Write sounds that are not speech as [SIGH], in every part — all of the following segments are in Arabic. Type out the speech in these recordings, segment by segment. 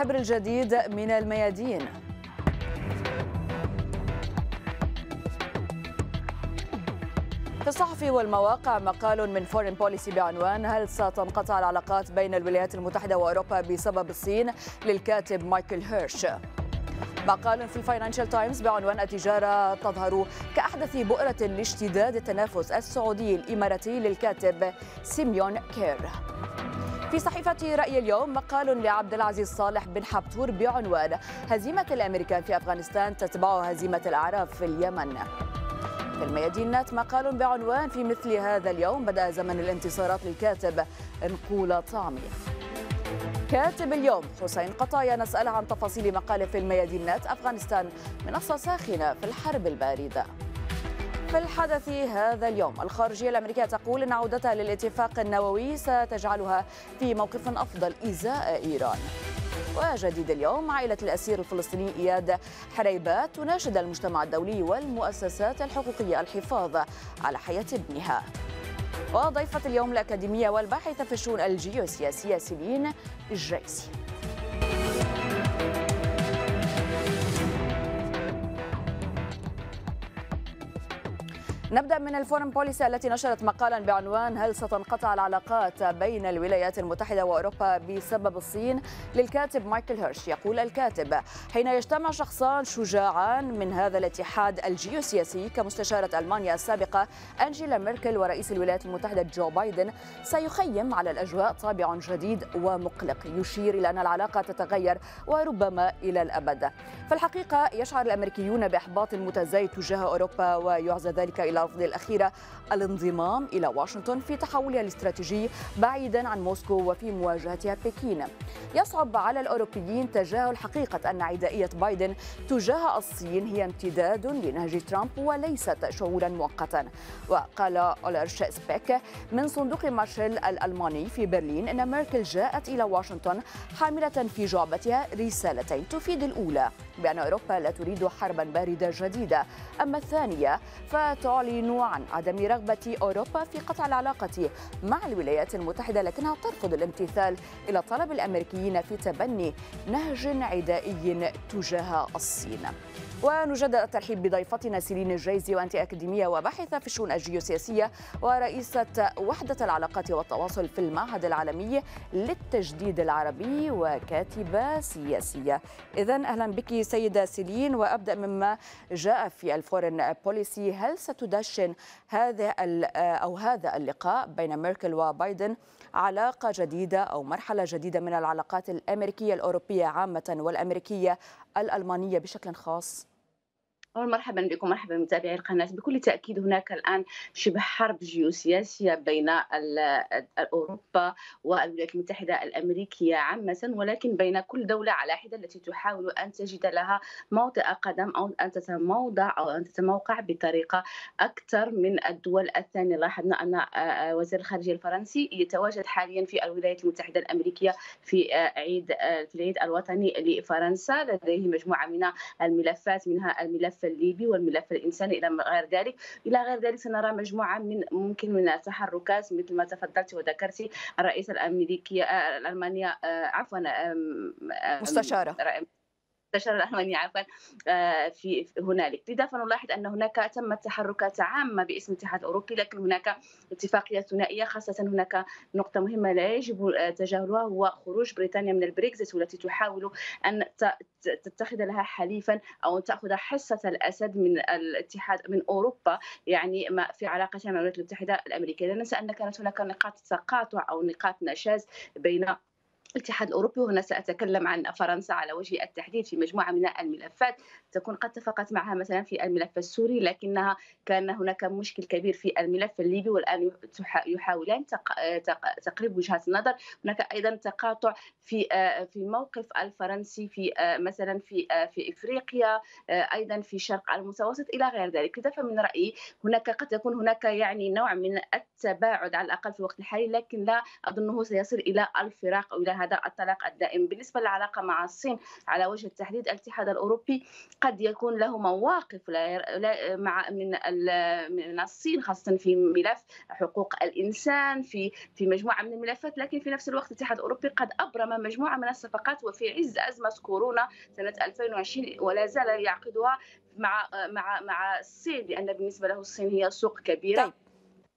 بالحبر الجديد من الميادين. في الصحف والمواقع مقال من فورين بوليسي بعنوان هل ستنقطع العلاقات بين الولايات المتحدة وأوروبا بسبب الصين للكاتب مايكل هيرش. مقال في الفاينانشال تايمز بعنوان التجارة تظهر كأحدث بؤرة لاشتداد التنافس السعودي الإماراتي للكاتب سيميون كير. في صحيفة رأي اليوم مقال لعبد العزيز صالح بن حبتور بعنوان هزيمة الأمريكان في أفغانستان تتبع هزيمة الأعراب في اليمن. في الميادينات مقال بعنوان في مثل هذا اليوم بدأ زمن الانتصارات للكاتب انقول طعمي. كاتب اليوم حسين قطايا نسأله عن تفاصيل مقاله في الميادينات أفغانستان منصة ساخنة في الحرب الباردة. في الحدث هذا اليوم. الخارجية الأمريكية تقول أن عودتها للاتفاق النووي ستجعلها في موقف أفضل إزاء إيران. وجديد اليوم عائلة الأسير الفلسطيني إياد حريبات تناشد المجتمع الدولي والمؤسسات الحقوقية الحفاظ على حياة ابنها. وضيفة اليوم الأكاديمية والباحثة في الشؤون الجيوسياسية سيلين الجريسي نبدأ من الفورن بوليسي التي نشرت مقالا بعنوان هل ستنقطع العلاقات بين الولايات المتحدة وأوروبا بسبب الصين؟ للكاتب مايكل هيرش يقول الكاتب حين يجتمع شخصان شجاعان من هذا الاتحاد الجيوسياسي كمستشارة ألمانيا السابقة أنجيلا ميركل ورئيس الولايات المتحدة جو بايدن سيخيم على الأجواء طابع جديد ومقلق يشير إلى أن العلاقة تتغير وربما إلى الأبد. في الحقيقة يشعر الأمريكيون بإحباط متزايد تجاه أوروبا ويعزى ذلك إلى الأرض الأخيرة الانضمام إلى واشنطن في تحولها الاستراتيجي بعيدا عن موسكو وفي مواجهتها بكين. يصعب على الأوروبيين تجاهل حقيقة أن عدائية بايدن تجاه الصين هي امتداد لنهج ترامب وليست شعورا مؤقتا. وقال أولرش سبيك من صندوق مارشال الألماني في برلين أن ميركل جاءت إلى واشنطن حاملة في جعبتها رسالتين تفيد الأولى. بأن أوروبا لا تريد حربا باردة جديدة. أما الثانية فتعلن عن عدم رغبة أوروبا في قطع العلاقة مع الولايات المتحدة لكنها ترفض الامتثال إلى طلب الأمريكيين في تبني نهج عدائي تجاه الصين. ونجدد الترحيب بضيفتنا سيلين الجيزي وأنت أكاديمية وباحثة في الشؤون الجيوسياسية ورئيسة وحدة العلاقات والتواصل في المعهد العالمي للتجديد العربي وكاتبة سياسية إذا أهلا بك سيدة سيلين وأبدأ مما جاء في الفورن بوليسي هل ستدشن هذا أو هذا اللقاء بين ميركل وبايدن علاقة جديدة أو مرحلة جديدة من العلاقات الأمريكية الأوروبية عامة والأمريكية الألمانية بشكل خاص؟ مرحبا بكم مرحبا متابعي القناة. بكل تأكيد هناك الآن شبه حرب جيوسياسية بين أوروبا والولايات المتحدة الأمريكية عامة ولكن بين كل دولة على حدة التي تحاول أن تجد لها موطئ قدم أو أن تتموضع أو أن تتموقع بطريقة أكثر من الدول الثانية. لاحظنا أن وزير الخارجية الفرنسي يتواجد حاليا في الولايات المتحدة الأمريكية في عيد في العيد الوطني لفرنسا. لديه مجموعة من الملفات منها الملف الملف الليبي والملف الإنساني إلى غير ذلك. إلى غير ذلك سنرى مجموعة من ممكن من التحركات مثل ما تفضلت وذكرتي الرئيس الامريكي الالمانيا عفوا مستشارة. المستشار الألماني [LAUGHS] عفوا في هنالك. لذا فنلاحظ أن هناك تمت تحركات عامة باسم الاتحاد الأوروبي لكن هناك اتفاقية ثنائية خاصة هناك نقطة مهمة لا يجب تجاهلها هو خروج بريطانيا من البريكزيت والتي تحاول أن تتخذ لها حليفا أو تأخذ حصة الأسد من الاتحاد من أوروبا يعني ما في علاقتها مع الولايات المتحدة الأمريكية. لا ننسى أن كانت هناك نقاط تقاطع أو نقاط نشاز بين الاتحاد الأوروبي وهنا سأتكلم عن فرنسا على وجه التحديد في مجموعة من الملفات. تكون قد اتفقت معها مثلا في الملف السوري لكنها كان هناك مشكل كبير في الملف الليبي والآن يحاولان تقريب وجهات النظر. هناك أيضا تقاطع في في الموقف الفرنسي في مثلا في في إفريقيا أيضا في شرق المتوسط إلى غير ذلك. لذا فمن رأيي هناك قد يكون هناك يعني نوع من التباعد على الأقل في الوقت الحالي لكن لا أظنه سيصل إلى الفراق أو إلى هذا الطلاق الدائم. بالنسبة للعلاقة مع الصين على وجه التحديد الاتحاد الأوروبي قد يكون له مواقف لا مع من من الصين خاصة في ملف حقوق الإنسان في في مجموعة من الملفات. لكن في نفس الوقت الاتحاد الأوروبي قد أبرم مجموعة من الصفقات وفي عز أزمة كورونا سنة 2020 ولا زال يعقدها مع مع مع الصين لأن بالنسبة له الصين هي سوق كبيرة طيب.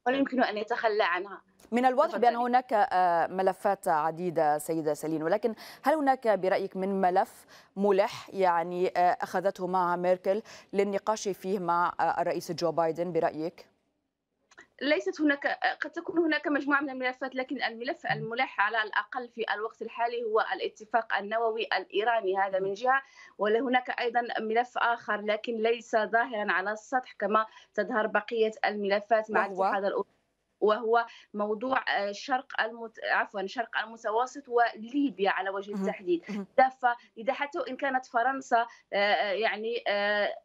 ولا يمكن أن يتخلى عنها. من الواضح بأن هناك ملفات عديدة سيدة سلين ولكن هل هناك برأيك من ملف ملح يعني أخذته مع ميركل للنقاش فيه مع الرئيس جو بايدن برأيك؟ ليست هناك قد تكون هناك مجموعة من الملفات لكن الملف الملح على الأقل في الوقت الحالي هو الاتفاق النووي الإيراني هذا من جهة. ولهناك أيضا ملف آخر لكن ليس ظاهرا على السطح كما تظهر بقية الملفات مع الاتحاد الأوروبي. وهو موضوع شرق المت... عفوا شرق المتوسط وليبيا على وجه التحديد. فاذا حتى ان كانت فرنسا يعني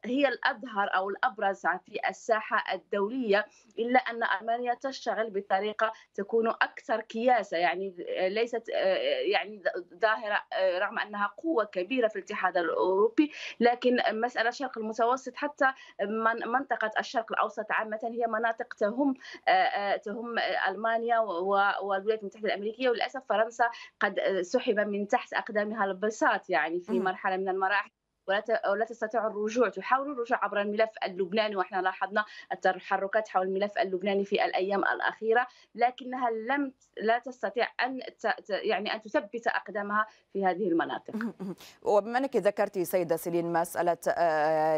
هي الأظهر أو الأبرز في الساحة الدولية إلا أن ألمانيا تشتغل بطريقة تكون أكثر كياسة. يعني ليست يعني ظاهرة رغم أنها قوة كبيرة في الاتحاد الأوروبي لكن مسألة الشرق المتوسط حتى منطقة الشرق الأوسط عامة هي مناطق تهم تهم ألمانيا والولايات المتحدة الأمريكية وللأسف فرنسا قد سحب من تحت أقدامها البساط يعني في مرحلة من المراحل. ولا تستطيع الرجوع تحاول الرجوع عبر الملف اللبناني وإحنا لاحظنا التحركات حول الملف اللبناني في الأيام الأخيرة لكنها لم لا تستطيع أن يعني أن تثبت أقدامها في هذه المناطق. وبما انك ذكرتي سيدة سيلين مسألة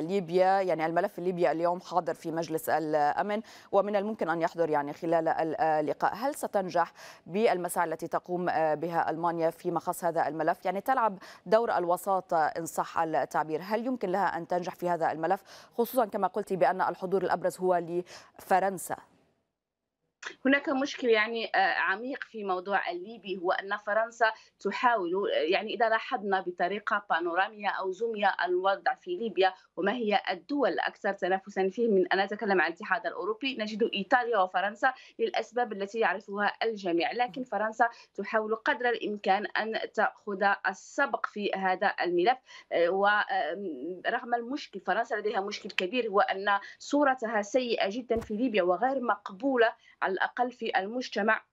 ليبيا يعني الملف الليبي اليوم حاضر في مجلس الأمن ومن الممكن أن يحضر يعني خلال اللقاء، هل ستنجح بالمساعي التي تقوم بها ألمانيا في مخص هذا الملف؟ يعني تلعب دور الوساطه إن صح التعبير التعبير. هل يمكن لها أن تنجح في هذا الملف؟ خصوصا كما قلت بأن الحضور الأبرز هو لفرنسا. هناك مشكل يعني عميق في موضوع الليبي هو أن فرنسا تحاول يعني إذا لاحظنا بطريقة بانورامية أو زومية الوضع في ليبيا وما هي الدول الأكثر تنافسا فيه من أنا اتكلم عن الاتحاد الأوروبي نجد إيطاليا وفرنسا للأسباب التي يعرفها الجميع. لكن فرنسا تحاول قدر الإمكان أن تأخذ السبق في هذا الملف. ورغم المشكل فرنسا لديها مشكل كبير هو أن صورتها سيئة جدا في ليبيا وغير مقبولة على الأقل في المجتمع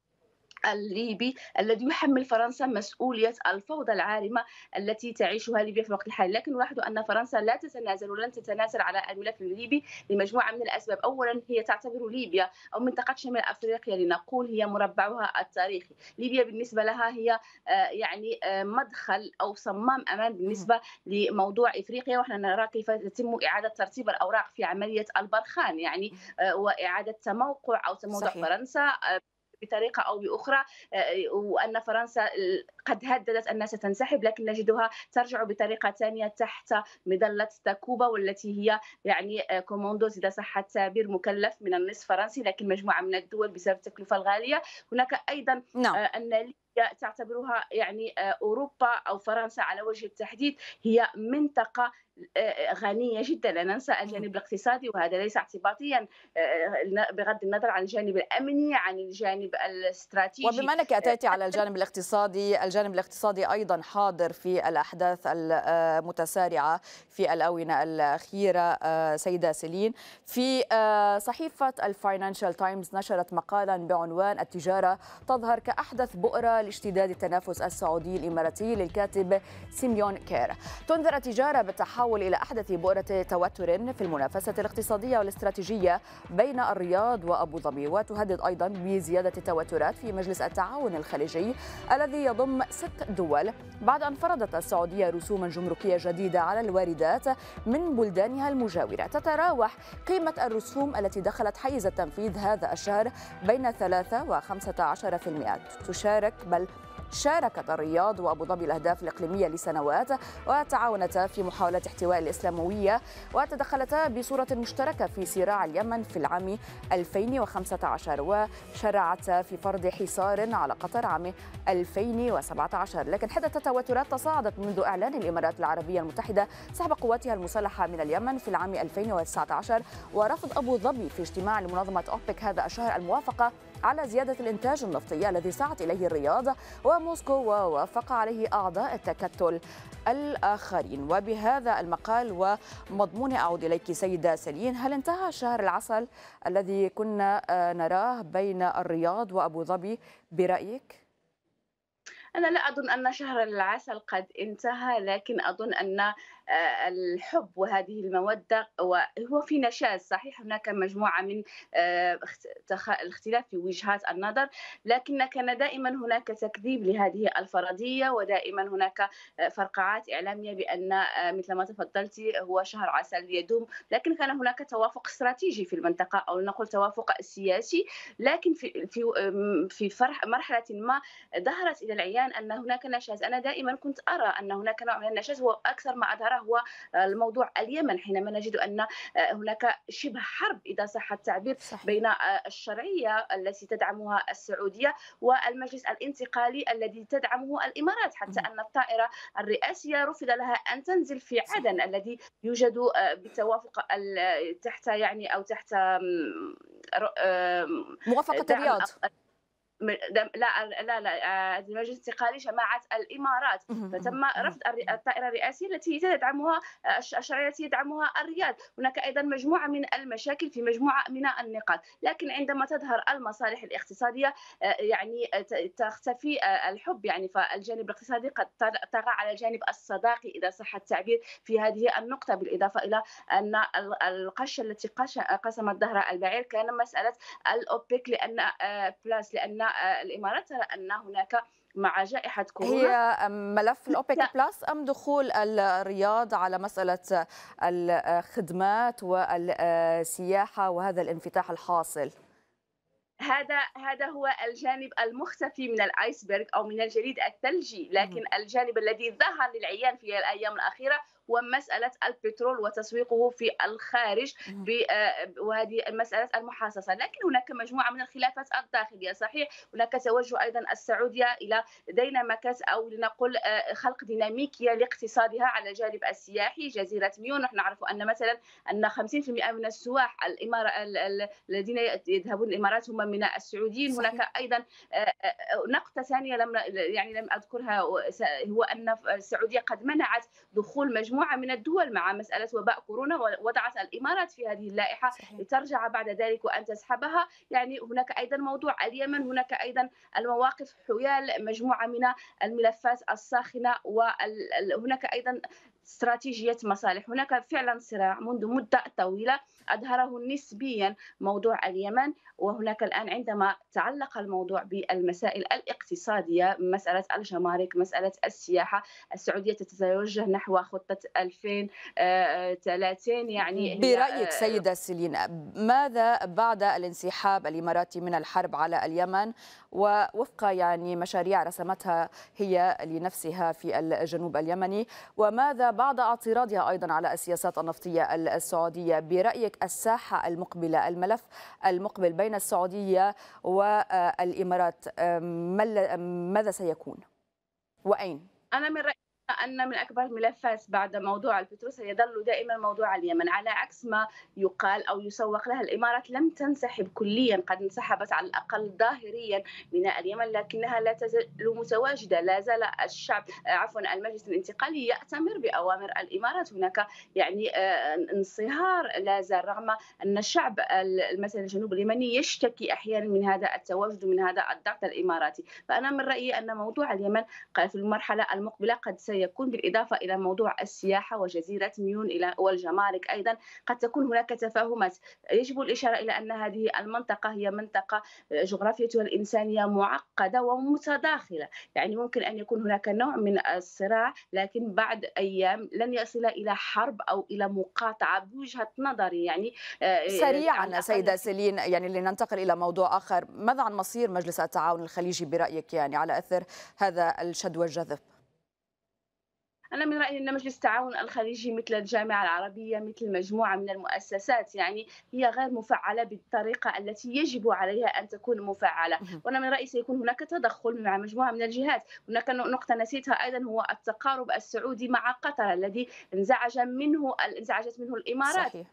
الليبي الذي يحمل فرنسا مسؤولية الفوضى العارمة التي تعيشها ليبيا في الوقت الحالي. لكن نلاحظ أن فرنسا لا تتنازل ولن تتنازل على الملف الليبي لمجموعة من الأسباب. أولا هي تعتبر ليبيا أو منطقة شمال أفريقيا لنقول هي مربعها التاريخي. ليبيا بالنسبة لها هي يعني مدخل أو صمام أمان بالنسبة لموضوع إفريقيا. ونحن نرى كيف يتم إعادة ترتيب الأوراق في عملية البرخان. يعني وإعادة تموقع أو تموضع صحيح. فرنسا بطريقة أو بأخرى وأن فرنسا قد هددت أنها ستنسحب لكن نجدها ترجع بطريقة ثانية تحت مظلة تاكوبا والتي هي يعني كوموندوز إذا صح التعبير مكلف من النصف فرنسي لكن مجموعة من الدول بسبب التكلفه الغالية هناك أيضا نعم. أن تعتبرها يعني أوروبا أو فرنسا على وجه التحديد هي منطقة غنية جدا. لا ننسى الجانب الاقتصادي وهذا ليس اعتباطيا بغض النظر عن الجانب الأمني عن الجانب الاستراتيجي. وبما أنك اتيتي على الجانب الاقتصادي الجانب الاقتصادي أيضا حاضر في الأحداث المتسارعه في الآونة الأخيرة سيدة سيلين. في صحيفة الفاينانشال تايمز نشرت مقالا بعنوان التجارة تظهر كأحدث بؤرة لاشتداد التنافس السعودي الإماراتي للكاتب سيميون كير. تنذر التجارة بالتحول التحول إلى أحدث بؤرة توتر في المنافسة الاقتصادية والاستراتيجية بين الرياض وأبو ظبي وتهدد أيضا بزيادة التوترات في مجلس التعاون الخليجي الذي يضم ست دول. بعد أن فرضت السعودية رسوما جمركية جديدة على الواردات من بلدانها المجاورة تتراوح قيمة الرسوم التي دخلت حيز التنفيذ هذا الشهر بين 3 و 15% تشارك بل شاركت الرياض وأبو ظبي الأهداف الإقليمية لسنوات وتعاونتا في محاولة احتواء الإسلاموية وتدخلتا بصورة مشتركة في صراع اليمن في العام 2015 وشرعتا في فرض حصار على قطر عام 2017 لكن حده التوترات تصاعدت منذ إعلان الإمارات العربية المتحدة سحب قواتها المسلحة من اليمن في العام 2019 ورفض أبو ظبي في اجتماع لمنظمة أوبك هذا الشهر الموافقة على زيادة الإنتاج النفطي الذي سعت إليه الرياض وموسكو ووافق عليه أعضاء التكتل الآخرين وبهذا المقال ومضمون أعود إليك سيدة سلين هل انتهى شهر العسل الذي كنا نراه بين الرياض وأبو ظبي برأيك؟ أنا لا أظن أن شهر العسل قد انتهى لكن أظن أن آه، الحب وهذه المودة وهو في نشاز صحيح هناك مجموعة من آه، الاختلاف في وجهات النظر لكن كان دائما هناك تكذيب لهذه الفرضية ودائما هناك آه، فرقعات إعلامية بأن مثل ما تفضلت هو شهر عسل يدوم لكن كان هناك توافق استراتيجي في المنطقة أو نقول توافق سياسي لكن في في في فرح مرحلة ما ظهرت إلى العيان أن هناك نشاز. أنا دائما كنت أرى أن هناك نوع من النشاز هو أكثر ما أظهره هو الموضوع اليمن حينما نجد أن آه، هناك شبه حرب إذا صح التعبير صحيح. بين آه، الشرعية التي تدعمها السعودية والمجلس الانتقالي الذي تدعمه الإمارات حتى أن الطائرة الرئاسية رفض لها أن تنزل في عدن الذي يوجد آه، بالتوافق تحت يعني أو تحت موافقة الرياض. لا لا لا آه، المجلس الانتقالي جماعة الإمارات. فتم رفض الطائرة الرئاسية التي تدعمها آه، الشرعية التي يدعمها الرياض. هناك أيضا مجموعة من المشاكل في مجموعة من النقاط. لكن عندما تظهر المصالح الاقتصادية آه، يعني تختفي الحب. يعني فالجانب الاقتصادي قد طغى على الجانب الصداقي إذا صح التعبير في هذه النقطة. بالإضافة إلى أن القشه التي قسمت ظهر البعير كان مسألة الاوبك لأن بلاس لأن الإمارات ترى أن هناك مع جائحة كورونا هي ملف الأوبك بلس أم دخول الرياض على مسألة الخدمات والسياحة وهذا الانفتاح الحاصل؟ هذا هذا هو الجانب المختفي من ال iceberg أو من الجليد الثلجي لكن الجانب الذي ظهر للعيان في الأيام الأخيرة ومسألة البترول وتسويقه في الخارج آه، وهذه مسألة المحاصصة. لكن هناك مجموعة من الخلافات الداخلية صحيح؟ هناك توجه أيضا السعودية إلى ديناميكا أو لنقل آه، خلق ديناميكية لاقتصادها على الجانب السياحي جزيرة ميون. نحن نعرف أن مثلا أن 50% من السواح الإمارة الذين يذهبون الإمارات هم من السعوديين. صحيح. هناك أيضا آه، نقطة ثانية لم يعني لم أذكرها هو أن السعودية قد منعت دخول مجموعة مجموعة من الدول مع مسألة وباء كورونا وضعت الإمارات في هذه اللائحة صحيح. لترجع بعد ذلك وأن تسحبها. يعني هناك أيضا موضوع اليمن هناك أيضا المواقف حيال مجموعة من الملفات الساخنة وهناك أيضا استراتيجية مصالح. هناك فعلا صراع منذ مدة طويلة. أظهره نسبيا موضوع اليمن وهناك الآن عندما تعلق الموضوع بالمسائل الاقتصادية مسألة الجمارك مسألة السياحة السعودية تتوجه نحو خطة 2030 يعني برأيك سيدة سيلين ماذا بعد الانسحاب الإماراتي من الحرب على اليمن؟ ووفق يعني مشاريع رسمتها هي لنفسها في الجنوب اليمني وماذا بعد اعتراضها أيضا على السياسات النفطية السعودية؟ برأيك الساحة المقبلة الملف المقبل بين السعودية والإمارات. ماذا سيكون؟ وأين؟ أنا من رأيي أن من أكبر الملفات بعد موضوع البترول سيظل دائما موضوع اليمن على عكس ما يقال أو يسوق لها الإمارات لم تنسحب كليا قد انسحبت على الأقل ظاهريا من اليمن لكنها لا تزال متواجدة لا زال الشعب عفوا المجلس الانتقالي يأتمر بأوامر الإمارات. هناك يعني آه، انصهار لا زال رغم أن الشعب مثلا الجنوب اليمني يشتكي أحيانا من هذا التواجد ومن هذا الضغط الإماراتي. فأنا من رأيي أن موضوع اليمن في المرحلة المقبلة قد سي سيكون بالإضافة إلى موضوع السياحة وجزيرة ميون إلى والجمارك أيضا. قد تكون هناك تفاهمات. يجب الإشارة إلى أن هذه المنطقة هي منطقة جغرافيتها الإنسانية معقدة ومتداخلة. يعني ممكن أن يكون هناك نوع من الصراع لكن بعد أيام لن يصل إلى حرب أو إلى مقاطعة بوجهة نظري. يعني آه، سريعا سيدة سيلين يعني لننتقل إلى موضوع آخر. ماذا عن مصير مجلس التعاون الخليجي برأيك يعني على أثر هذا الشد والجذب؟ أنا من رأيي أن مجلس التعاون الخليجي مثل الجامعة العربية مثل مجموعة من المؤسسات يعني هي غير مفعلة بالطريقة التي يجب عليها أن تكون مفعلة. وأنا من رأيي سيكون هناك تدخل مع مجموعة من الجهات. هناك نقطة نسيتها أيضا هو التقارب السعودي مع قطر الذي انزعج منه انزعجت منه الإمارات. صحيح.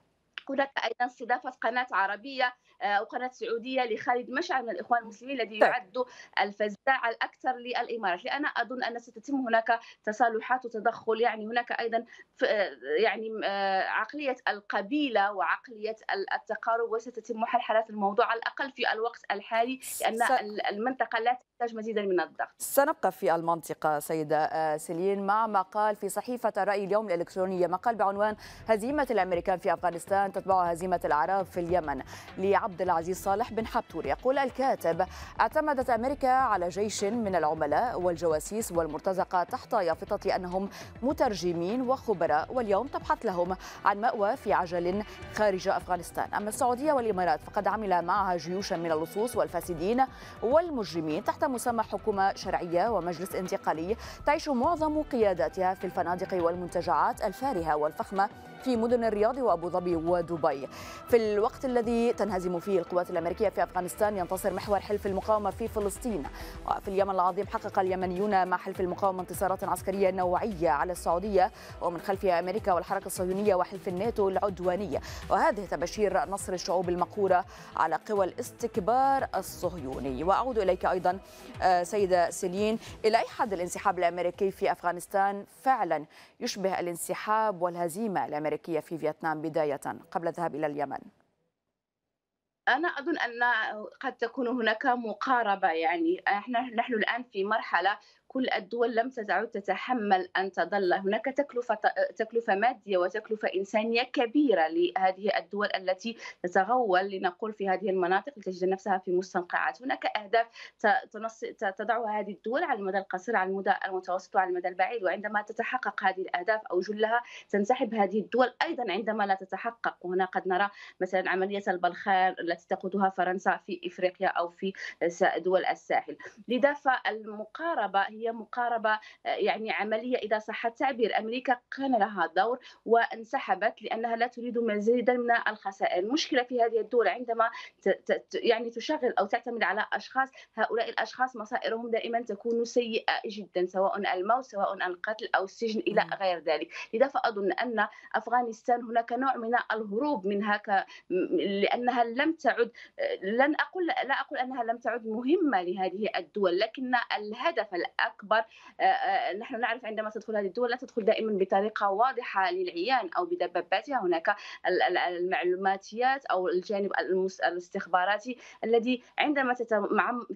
هناك أيضا استضافة قناة عربية وقناة سعودية لخالد مشعل من الإخوان المسلمين الذي طيب. يعد الفزاع الأكثر للإمارات. لأن أظن أن ستتم هناك تصالحات وتدخل. يعني هناك أيضا آه، يعني آه، عقلية القبيلة وعقلية التقارب وستتم حلحله الموضوع على الأقل في الوقت الحالي لأن المنطقة لا تحتاج مزيدا من الضغط. سنبقى في المنطقة سيدة آه، سيلين. مع مقال في صحيفة الرأي اليوم الإلكترونية مقال بعنوان هزيمة الأمريكان في أفغانستان تتبع هزيمة الأعراب في اليمن لعبد العزيز صالح بن حبتور يقول الكاتب اعتمدت أمريكا على جيش من العملاء والجواسيس والمرتزقة تحت يافطة أنهم مترجمين وخبراء واليوم تبحث لهم عن مأوى في عجل خارج أفغانستان. أما السعودية والإمارات فقد عمل معها جيوشا من اللصوص والفاسدين والمجرمين تحت مسمى حكومة شرعية ومجلس انتقالي تعيش معظم قياداتها في الفنادق والمنتجعات الفارهة والفخمة. في مدن الرياض وأبو ظبي ودبي. في الوقت الذي تنهزم فيه القوات الأمريكية في أفغانستان ينتصر محور حلف المقاومة في فلسطين. وفي اليمن العظيم حقق اليمنيون مع حلف المقاومة انتصارات عسكرية نوعية على السعودية ومن خلفها أمريكا والحركة الصهيونية وحلف الناتو العدوانيه. وهذه تبشير نصر الشعوب المقهورة على قوى الاستكبار الصهيوني. وأعود إليك أيضا آه، سيدة سيلين إلى أي حد الانسحاب الأمريكي في أفغانستان فعلا يشبه الانسحاب والهزيمة الأمريكية في فيتنام بداية قبل الذهاب إلى اليمن؟ أنا أظن أن قد تكون هناك مقاربة يعني إحنا نحن الآن في مرحلة كل الدول لم تعد تتحمل أن تظل. هناك تكلفة تكلفة مادية وتكلفة إنسانية كبيرة لهذه الدول التي تتغول لنقول في هذه المناطق لتجد نفسها في مستنقعات. هناك أهداف تضعها هذه الدول على المدى القصير على المدى المتوسط وعلى المدى البعيد. وعندما تتحقق هذه الأهداف أو جلها تنسحب هذه الدول أيضا عندما لا تتحقق. وهنا قد نرى مثلا عملية البلخان التي تقودها فرنسا في إفريقيا أو في دول الساحل. لذا فالمقاربة هي مقاربة يعني عملية إذا صح التعبير. أمريكا كان لها دور وانسحبت لأنها لا تريد مزيدا من الخسائر. المشكلة في هذه الدول عندما يعني تشغل أو تعتمد على أشخاص هؤلاء الأشخاص مصائرهم دائما تكون سيئة جدا سواء الموت سواء القتل أو السجن إلى غير ذلك. لذا فأظن أن أفغانستان هناك نوع من الهروب منها ك... لأنها لم تعد لن أقول لا أقول أنها لم تعد مهمة لهذه الدول لكن الهدف الأكبر نحن نعرف عندما تدخل هذه الدول لا تدخل دائما بطريقة واضحة للعيان أو بدباباتها هناك المعلوماتيات أو الجانب الاستخباراتي الذي عندما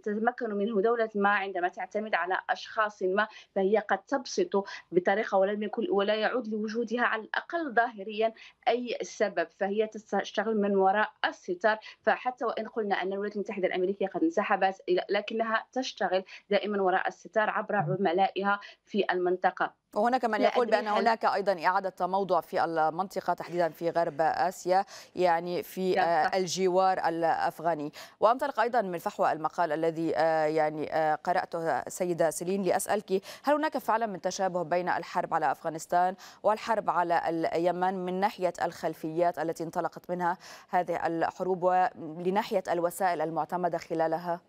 تتمكن منه دولة ما عندما تعتمد على أشخاص ما فهي قد تبسط بطريقة ولم يكن ولا يعود لوجودها على الأقل ظاهريا أي سبب. فهي تشتغل من وراء الستار. فحتى وإن قلنا أن الولايات المتحدة الأمريكية قد انسحبت لكنها تشتغل دائما وراء الستار عبر عملائها في المنطقة. وهناك من يقول بأن هناك أيضا إعادة تموضع في المنطقة تحديدا في غرب آسيا يعني في الجوار الأفغاني. وأنطلق أيضا من فحوى المقال الذي يعني قرأته سيدة سيلين لأسألك هل هناك فعلا من تشابه بين الحرب على أفغانستان والحرب على اليمن من ناحية الخلفيات التي انطلقت منها هذه الحروب ولناحية الوسائل المعتمدة خلالها؟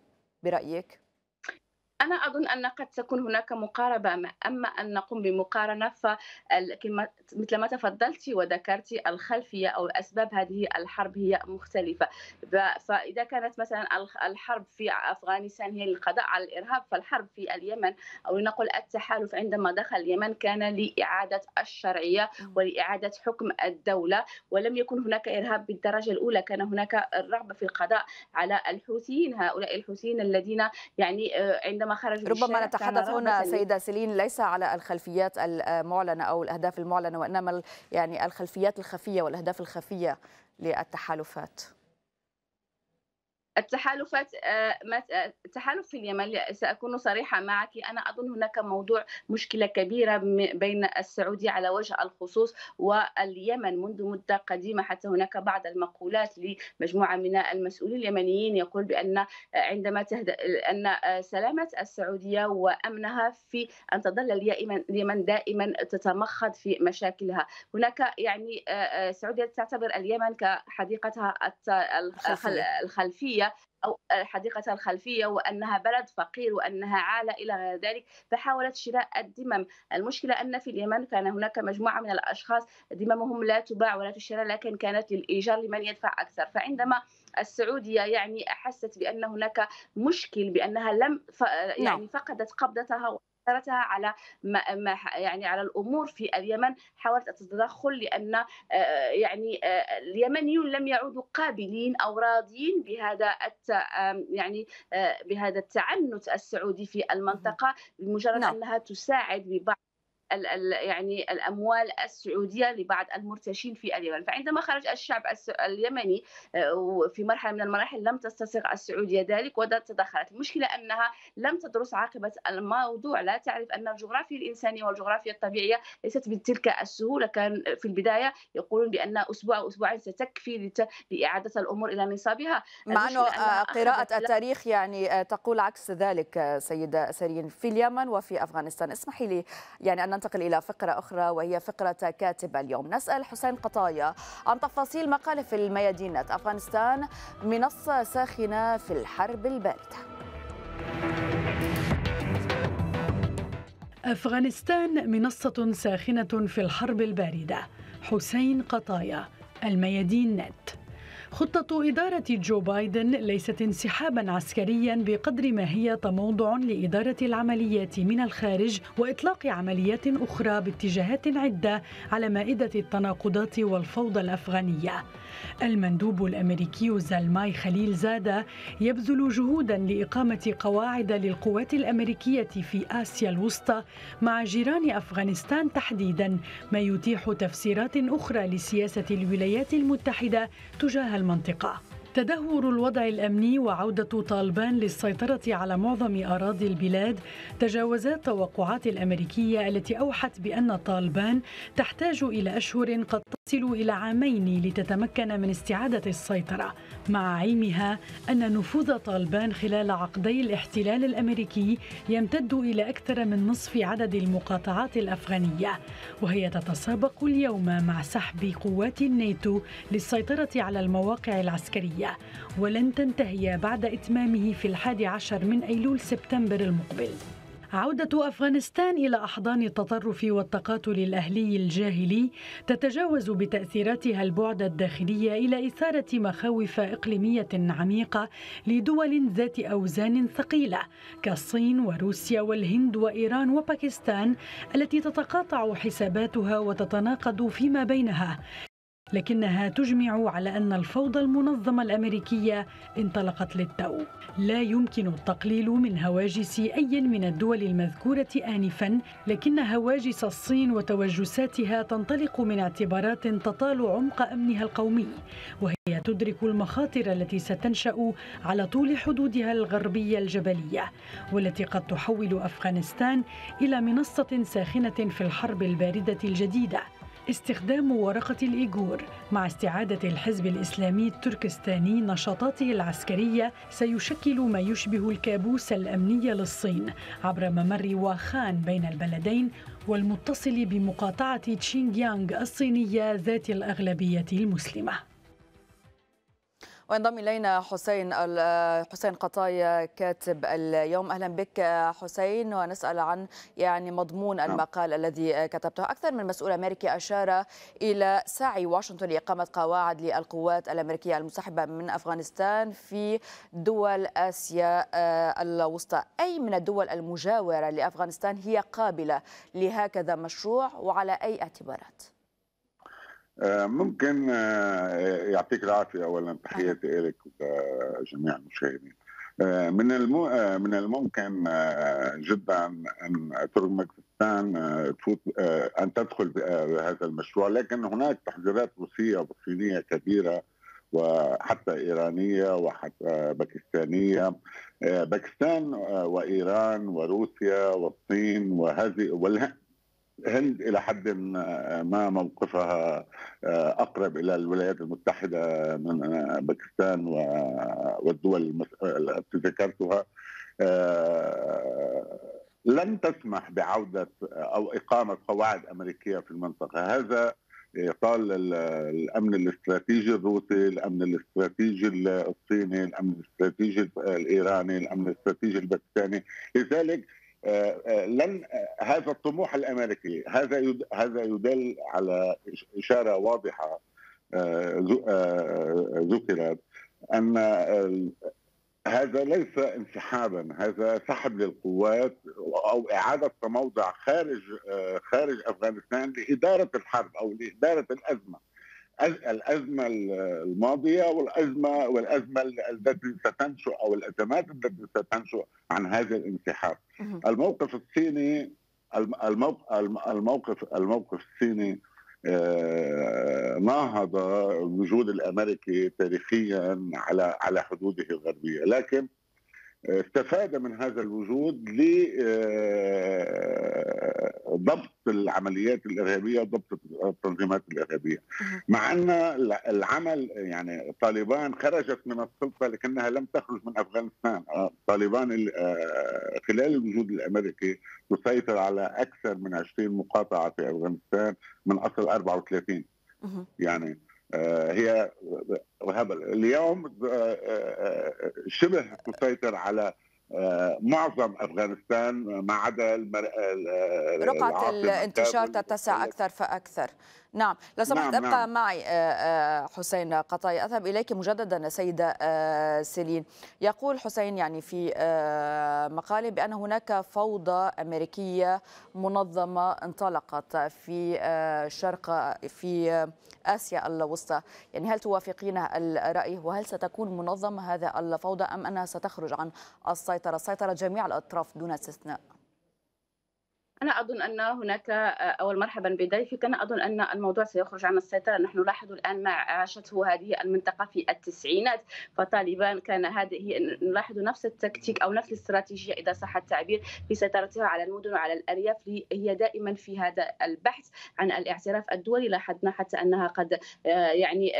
برأيك؟ أنا أظن أن قد تكون هناك مقاربة أما أن نقوم بمقارنة فمثل ما تفضلت وذكرت الخلفية أو أسباب هذه الحرب هي مختلفة. فإذا كانت مثلا الحرب في أفغانستان هي للقضاء على الإرهاب فالحرب في اليمن أو لنقل التحالف عندما دخل اليمن كان لإعادة الشرعية ولإعادة حكم الدولة ولم يكن هناك إرهاب بالدرجة الأولى كان هناك الرغبة في القضاء على الحوثيين هؤلاء الحوثيين الذين يعني عندما خرجوا ربما نتحدث هنا سيدة سيلين ليس على الخلفيات المعلنة أو الأهداف المعلنة وإنما يعني الخلفيات الخفية والأهداف الخفية للتحالفات. التحالفات التحالف في اليمن سأكون صريحة معك أنا أظن هناك موضوع مشكلة كبيرة بين السعودية على وجه الخصوص واليمن منذ مدة قديمة حتى هناك بعض المقولات لمجموعة من المسؤولين اليمنيين يقول بأن عندما تهدأ أن سلامة السعودية وأمنها في أن تظل اليمن دائما تتمخض في مشاكلها. هناك يعني السعودية تعتبر اليمن كحديقتها الخلفية أو حديقة الخلفية وأنها بلد فقير وأنها عالة إلى غير ذلك فحاولت شراء الدمم المشكلة أن في اليمن كان هناك مجموعة من الأشخاص دممهم لا تباع ولا تشترى لكن كانت للإيجار لمن يدفع أكثر فعندما السعودية يعني أحست بأن هناك مشكل بأنها لم ف... يعني نعم. فقدت قبضتها سيطرتها على ما يعني على الأمور في اليمن حاولت التدخل لأن آه، يعني آه، اليمنيون لم يعودوا قابلين أو راضين بهذا يعني آه، بهذا التعنت السعودي في المنطقة بمجرد نعم. أنها تساعد ببعض يعني الأموال السعودية لبعض المرتشين في اليمن. فعندما خرج الشعب اليمني آه، في مرحلة من المراحل لم تستسغ السعودية ذلك وتدخلت المشكلة أنها لم تدرس عاقبة الموضوع. لا تعرف أن الجغرافيا الإنسانية والجغرافيا الطبيعية ليست بتلك السهولة. كان في البداية يقولون بأن أسبوع أو أسبوعين ستكفي لإعادة الأمور إلى نصابها. مع أنه آه، قراءة التاريخ يعني آه، تقول عكس ذلك سيدة سرين في اليمن وفي أفغانستان. اسمحي لي يعني أن ننتقل إلى فقرة أخرى وهي فقرة كاتب اليوم. نسأل حسين قطايا عن تفاصيل مقاله في الميادين أفغانستان منصة ساخنة في الحرب الباردة. أفغانستان منصة ساخنة في الحرب الباردة. حسين قطايا الميادين نت. خطة إدارة جو بايدن ليست انسحابا عسكريا بقدر ما هي تموضع لإدارة العمليات من الخارج وإطلاق عمليات أخرى باتجاهات عدة على مائدة التناقضات والفوضى الأفغانية. المندوب الأمريكي زلماي خليل زادة يبذل جهودا لإقامة قواعد للقوات الأمريكية في آسيا الوسطى مع جيران أفغانستان تحديدا ما يتيح تفسيرات أخرى لسياسة الولايات المتحدة تجاه المنطقة. تدهور الوضع الأمني وعودة طالبان للسيطرة على معظم أراضي البلاد. تجاوزت توقعات الأمريكية التي أوحت بأن طالبان تحتاج إلى أشهر قد تصل إلى عامين لتتمكن من استعادة السيطرة مع علمها أن نفوذ طالبان خلال عقدي الاحتلال الأمريكي يمتد إلى أكثر من نصف عدد المقاطعات الأفغانية. وهي تتسابق اليوم مع سحب قوات الناتو للسيطرة على المواقع العسكرية. ولن تنتهي بعد إتمامه في الحادي عشر من أيلول سبتمبر المقبل. عودة أفغانستان إلى أحضان التطرف والتقاتل الأهلي الجاهلي تتجاوز بتأثيراتها البعد الداخلي إلى إثارة مخاوف إقليمية عميقة لدول ذات أوزان ثقيلة كالصين وروسيا والهند وإيران وباكستان التي تتقاطع حساباتها وتتناقض فيما بينها. لكنها تجمع على أن الفوضى المنظمة الأمريكية انطلقت للتو. لا يمكن التقليل من هواجس أي من الدول المذكورة انفا لكن هواجس الصين وتوجساتها تنطلق من اعتبارات تطال عمق أمنها القومي وهي تدرك المخاطر التي ستنشأ على طول حدودها الغربية الجبلية والتي قد تحول أفغانستان إلى منصة ساخنة في الحرب الباردة الجديدة. استخدام ورقة الإيغور. مع استعادة الحزب الإسلامي التركستاني نشاطاته العسكرية سيشكل ما يشبه الكابوس الأمني للصين عبر ممر واخان بين البلدين والمتصل بمقاطعة تشينغيانغ الصينية ذات الأغلبية المسلمة. وينضم إلينا حسين حسين قطايا كاتب اليوم. أهلا بك حسين ونسأل عن يعني مضمون نعم. المقال الذي كتبته. أكثر من مسؤول أمريكي أشار إلى سعي واشنطن لإقامة قواعد للقوات الأمريكية المنسحبه من أفغانستان في دول آسيا آه، الوسطى. أي من الدول المجاورة لأفغانستان هي قابلة لهكذا مشروع؟ وعلى أي اعتبارات؟ ممكن آه، يعطيك العافية اولا تحياتي لك وجميع المشاهدين. آه، من من الممكن جدا أن تركمانستان تفوت أن تدخل بهذا المشروع لكن هناك تحذيرات روسية وصينية كبيرة وحتى إيرانية وحتى باكستانية. باكستان وإيران وروسيا والصين وهذه الهند إلى حد ما موقفها آه، أقرب إلى الولايات المتحدة من باكستان والدول التي ذكرتها. آه، لن تسمح بعودة أو إقامة قواعد أمريكية في المنطقة. هذا اطال الأمن الاستراتيجي الروسي، الأمن الاستراتيجي الصيني، الأمن الاستراتيجي الإيراني، الأمن الاستراتيجي الباكستاني، لذلك آه، آه، لن هذا الطموح الأمريكي هذا هذا يدل على إشارة واضحة ذكرت أن هذا ليس انسحابا هذا سحب للقوات أو إعادة تموضع خارج خارج أفغانستان لإدارة الحرب أو لإدارة الأزمة. الأزمة الماضية والأزمة والأزمة التي ستنشأ أو الأزمات التي ستنشأ عن هذا الانسحاب الموقف الصيني الموقف الموقف الصيني آه، ناهض الوجود الأمريكي تاريخيا على على حدوده الغربية. لكن استفاد من هذا الوجود لضبط آه، العمليات الإرهابية وضبط التنظيمات الإرهابية. مع أن العمل يعني طالبان خرجت من السلطة لكنها لم تخرج من أفغانستان. آه، طالبان آه، خلال الوجود الأمريكي تسيطر على أكثر من 20 مقاطعة في أفغانستان من أصل 34 يعني آه، هي اليوم شبه تسيطر على معظم أفغانستان ما عدا رقعة الانتشار تتسع أكثر فأكثر. نعم. لو سمحت نعم أبقى نعم. معي حسين قطاي. أذهب إليك مجددا سيدة سيلين. يقول حسين يعني في مقالة بأن هناك فوضى أمريكية منظمة انطلقت في شرق في آسيا الوسطى. يعني هل توافقين الرأي؟ وهل ستكون منظمة هذا الفوضى أم أنها ستخرج عن السيطرة؟ سيطره جميع الأطراف دون استثناء. أنا أظن أن هناك أول مرحبا بضيفك. أنا أظن أن الموضوع سيخرج عن السيطرة نحن نلاحظ الآن ما عاشته هذه المنطقة في التسعينات. فطالبان كان هذه نلاحظ نفس التكتيك أو نفس الاستراتيجية إذا صح التعبير في سيطرتها على المدن وعلى الأرياف هي دائما في هذا البحث عن الاعتراف الدولي. لاحظنا حتى أنها قد يعني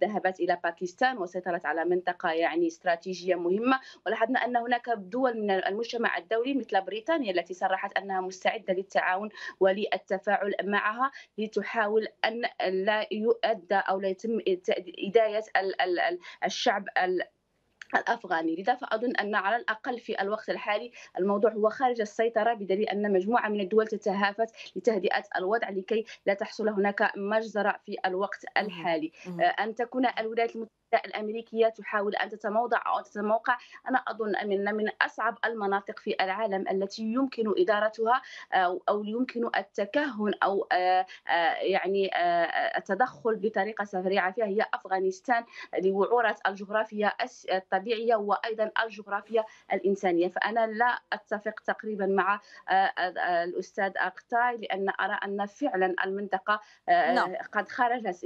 ذهبت إلى باكستان وسيطرت على منطقة يعني استراتيجية مهمة. ولاحظنا أن هناك دول من المجتمع الدولي مثل بريطانيا التي صرحت أنها مستعدة مستعده للتعاون وللتفاعل معها لتحاول أن لا يؤدى أو لا يتم إداية الشعب الأفغاني. لذا فأظن أن على الأقل في الوقت الحالي الموضوع هو خارج السيطرة بدليل أن مجموعة من الدول تتهافت لتهدئة الوضع لكي لا تحصل هناك مجزرة في الوقت الحالي. أن تكون الولايات المتحدة الأمريكية تحاول أن تتموضع أو تتموقع أنا أظن أن من أصعب المناطق في العالم التي يمكن إدارتها أو يمكن التكهن أو آه، آه، يعني آه، التدخل بطريقة سريعة فيها هي أفغانستان لوعورة الجغرافيا الطبيعية وأيضا الجغرافيا الإنسانية فأنا لا أتفق تقريبا مع الأستاذ أقتاي لأن أرى أن فعلا المنطقة نعم. قد خرجت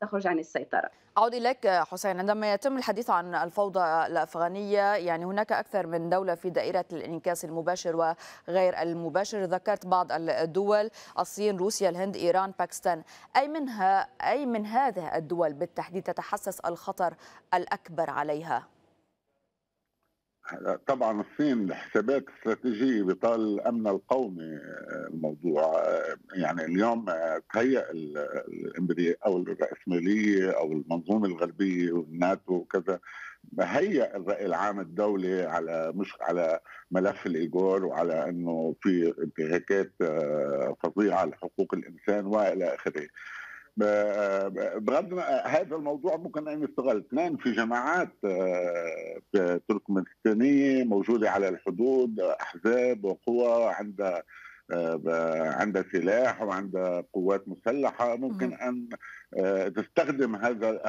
تخرج عن السيطرة. أعود إليك حسين. عندما يتم الحديث عن الفوضى الأفغانية يعني هناك أكثر من دولة في دائرة الانعكاس المباشر وغير المباشر. ذكرت بعض الدول الصين روسيا الهند إيران باكستان. أي منها أي من هذه الدول بالتحديد تتحسس الخطر الأكبر عليها؟ طبعا الصين لحسابات استراتيجية بطال الأمن القومي الموضوع يعني اليوم تهيأ أو الرأسمالية أو المنظومة الغربية والناتو وكذا هيأ الرأي العام الدولي على مش على ملف الإيجور وعلى أنه في انتهاكات فظيعة لحقوق الإنسان وإلى آخره. بغض هذا الموضوع ممكن أن يستغل اثنين في جماعات آه، تركمانستانية موجودة على الحدود أحزاب وقوى عندها عندها سلاح وعندها قوات مسلحة ممكن أن آه، تستخدم هذا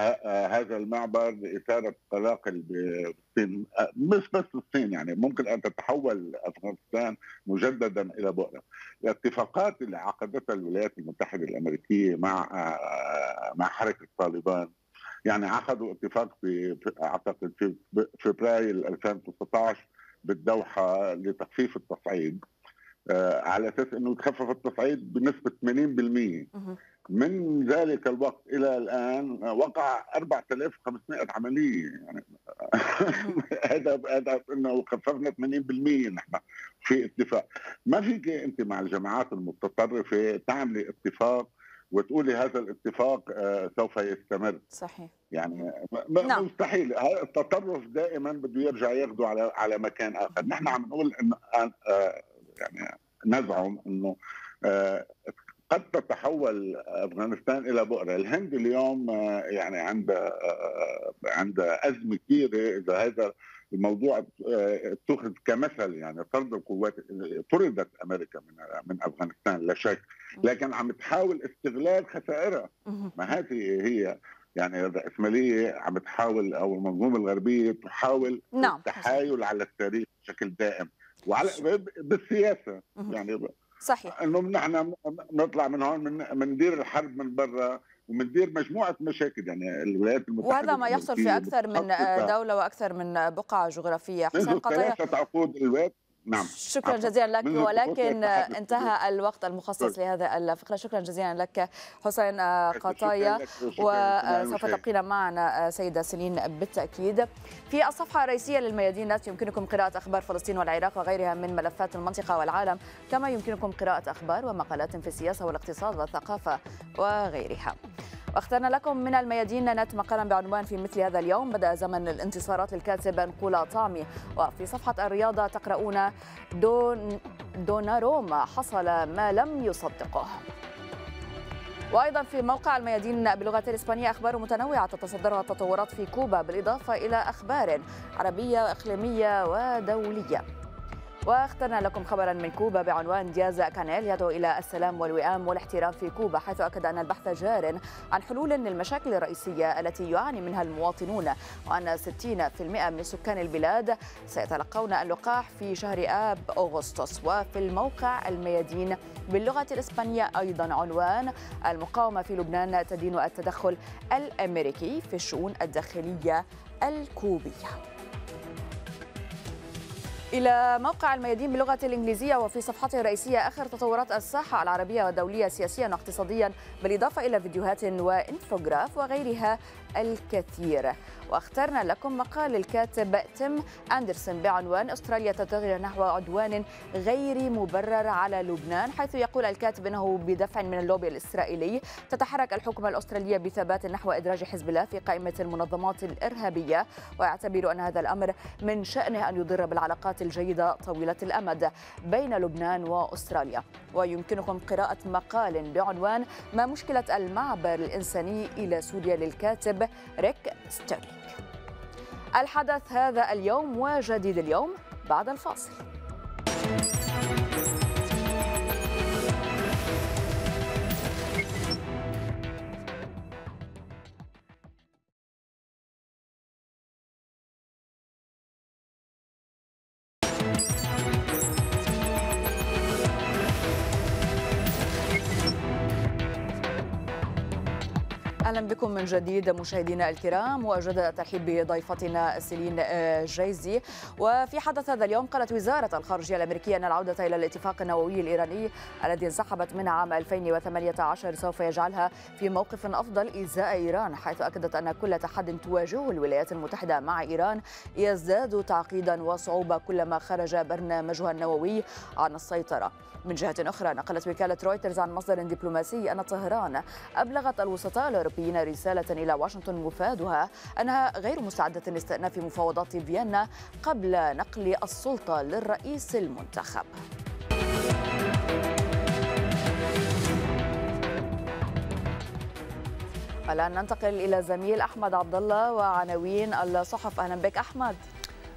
هذا المعبر لإثارة قلاقل بالصين مش بس الصين يعني ممكن أن تتحول أفغانستان مجددا إلى بؤرة. الاتفاقات اللي عقدتها الولايات المتحدة الأمريكية مع آه، مع حركة طالبان يعني عقدوا اتفاق في أعتقد في فبراير 2019 بالدوحة لتخفيف التصعيد آه، على أساس إنه تخفف التصعيد بنسبة 80% من ذلك الوقت إلى الآن وقع 4500 عملية. يعني [LAUGHS] هذا هذا إنه خففنا 80% نحن في اتفاق. ما فيك أنت مع الجماعات المتطرفة تعملي اتفاق وتقولي هذا الاتفاق سوف يستمر. صحيح. يعني نعم. مستحيل. التطرف دائما بده يرجع ياخده على على مكان آخر. نحن عم نقول إنه يعني نزعم إنه قد تتحول أفغانستان إلى بؤرة، الهند اليوم يعني عند عند أزمة كبيرة. إذا هذا الموضوع اتخذ كمثل يعني طرد القوات طردت أمريكا من من أفغانستان لا شك. لكن عم تحاول استغلال خسائرها. ما هذه هي يعني الرأسمالية عم تحاول أو المنظومة الغربية تحاول نعم. التحايل على التاريخ بشكل دائم. وعلى بالسياسة. يعني صحيح. إنه نحن نطلع من هون من مندير الحرب من برا ومندير مجموعة مشاكل. يعني الولايات المتحدة وهذا ما يحصل في أكثر من دولة وأكثر من بقعة جغرافية. حسين ثلاثة عقود الولايات. نعم. شكرا جزيلا لك ولكن انتهى الوقت المخصص لهذا الفقرة. شكرا جزيلا لك حسين قطايا وسوف تبقين معنا سيدة سلين بالتأكيد. في الصفحة الرئيسية للميادين يمكنكم قراءة أخبار فلسطين والعراق وغيرها من ملفات المنطقة والعالم كما يمكنكم قراءة أخبار ومقالات في السياسة والاقتصاد والثقافة وغيرها. واخترنا لكم من الميادين نت مقالا بعنوان في مثل هذا اليوم. بدأ زمن الانتصارات للكاتب نقولا طعمي وفي صفحة الرياضة تقرؤون دون دوناروما حصل ما لم يصدقه. وأيضا في موقع الميادين بلغه الإسبانية أخبار متنوعة تتصدرها التطورات في كوبا بالإضافة إلى أخبار عربية واقليميه ودولية. واخترنا لكم خبرا من كوبا بعنوان دياز كانيل يدعو إلى السلام والوئام والاحترام في كوبا حيث أكد أن البحث جار عن حلول للمشاكل الرئيسية التي يعاني منها المواطنون وأن 60% من سكان البلاد سيتلقون اللقاح في شهر آب أغسطس. وفي الموقع الميادين باللغة الإسبانية أيضا عنوان المقاومة في لبنان تدين التدخل الأمريكي في الشؤون الداخلية الكوبية. إلى موقع الميادين باللغة الإنجليزية وفي صفحته الرئيسية آخر تطورات الساحة العربية والدولية سياسيا واقتصاديا بالإضافة إلى فيديوهات وإنفوغراف وغيرها الكثير. واخترنا لكم مقال الكاتب تيم أندرسون بعنوان أستراليا تتجه نحو عدوان غير مبرر على لبنان حيث يقول الكاتب أنه بدفع من اللوبي الإسرائيلي تتحرك الحكومة الأسترالية بثبات نحو إدراج حزب الله في قائمة المنظمات الإرهابية. ويعتبر أن هذا الأمر من شأنه أن يضر بالعلاقات الجيدة طويلة الأمد بين لبنان وأستراليا. ويمكنكم قراءة مقال بعنوان ما مشكلة المعبر الإنساني إلى سوريا للكاتب ريك ستيرلينج الحدث هذا اليوم وجديد اليوم بعد الفاصل. بكم من جديد مشاهدينا الكرام واجد الترحيب بضيفتنا سيلين جيزي. وفي حدث هذا اليوم قالت وزارة الخارجية الأمريكية أن العودة إلى الاتفاق النووي الإيراني الذي انسحبت منه عام 2018 سوف يجعلها في موقف أفضل إزاء إيران حيث أكدت أن كل تحد تواجهه الولايات المتحدة مع إيران يزداد تعقيدا وصعوبة كلما خرج برنامجها النووي عن السيطرة. من جهة أخرى نقلت وكالة رويترز عن مصدر دبلوماسي أن طهران أبلغت الوسطاء الأوروبيين رسالة إلى واشنطن مفادها أنها غير مستعدة لاستئناف مفاوضات فيينا قبل نقل السلطة للرئيس المنتخب. الآن ننتقل إلى زميل أحمد عبد الله وعناوين الصحف. أهلا بك أحمد.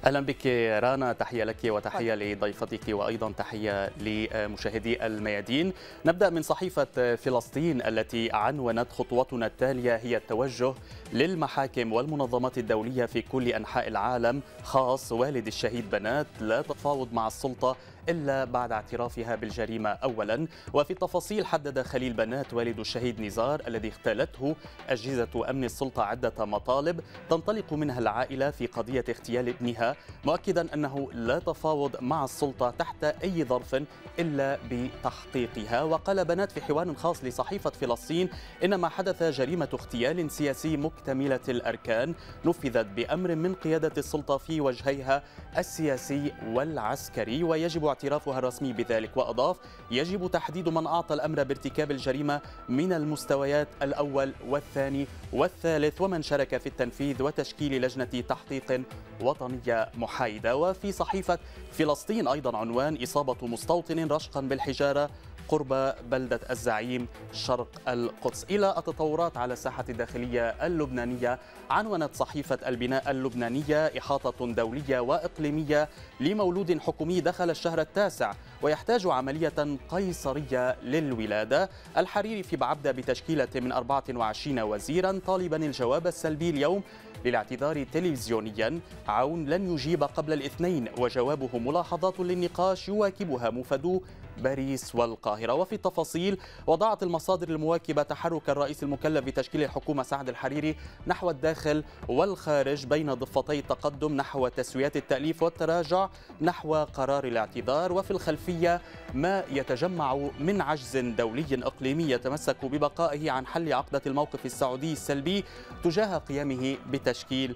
أهلا بك رانا تحية لك وتحية لضيفتك وأيضا تحية لمشاهدي الميادين. نبدأ من صحيفة فلسطين التي عنونت خطوتنا التالية هي التوجه للمحاكم والمنظمات الدولية في كل أنحاء العالم خاص والد الشهيد بنات لا تفاوض مع السلطة إلا بعد اعترافها بالجريمة أولا. وفي التفاصيل حدد خليل بنات والد الشهيد نزار الذي اختالته أجهزة أمن السلطة عدة مطالب تنطلق منها العائلة في قضية اغتيال ابنها مؤكدا أنه لا تفاوض مع السلطة تحت أي ظرف إلا بتحقيقها. وقال بنات في حوار خاص لصحيفة فلسطين إن ما حدث جريمة اغتيال سياسي مكتملة الأركان نفذت بأمر من قيادة السلطة في وجهيها السياسي والعسكري. ويجب اعترافها الرسمي بذلك وأضاف يجب تحديد من أعطى الأمر بارتكاب الجريمة من المستويات الأول والثاني والثالث ومن شارك في التنفيذ وتشكيل لجنة تحقيق وطنية محايدة. وفي صحيفة فلسطين أيضا عنوان إصابة مستوطن رشقا بالحجارة قرب بلدة الزعيم شرق القدس. إلى التطورات على الساحة الداخلية اللبنانية عنونت صحيفة البناء اللبنانية إحاطة دولية وإقليمية لمولود حكومي دخل الشهر التاسع ويحتاج عملية قيصرية للولادة. الحريري في بعبدة بتشكيلة من 24 وزيرا طالبا الجواب السلبي اليوم للاعتذار تلفزيونيا. عون لن يجيب قبل الاثنين وجوابه ملاحظات للنقاش يواكبها مفدو باريس والقاهرة. وفي التفاصيل وضعت المصادر المواكبة تحرك الرئيس المكلف بتشكيل الحكومة سعد الحريري نحو الداخل والخارج بين ضفتي التقدم نحو تسويات التأليف والتراجع نحو قرار الاعتذار. وفي الخلفية ما يتجمع من عجز دولي إقليمي يتمسك ببقائه عن حل عقدة الموقف السعودي السلبي تجاه قيامه بتشكيل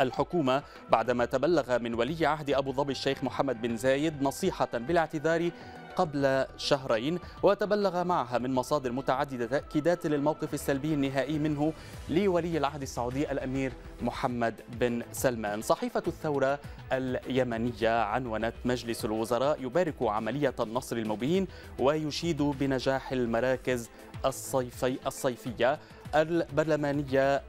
الحكومة. بعدما تبلغ من ولي عهد أبو ظبي الشيخ محمد بن زايد نصيحة بالاعتذار قبل شهرين وتبلغ معها من مصادر متعددة تأكيدات للموقف السلبي النهائي منه لولي العهد السعودي الأمير محمد بن سلمان. صحيفة الثورة اليمنية عنونت مجلس الوزراء يبارك عملية النصر المبين ويشيد بنجاح المراكز الصيفي الصيفية البرلمانية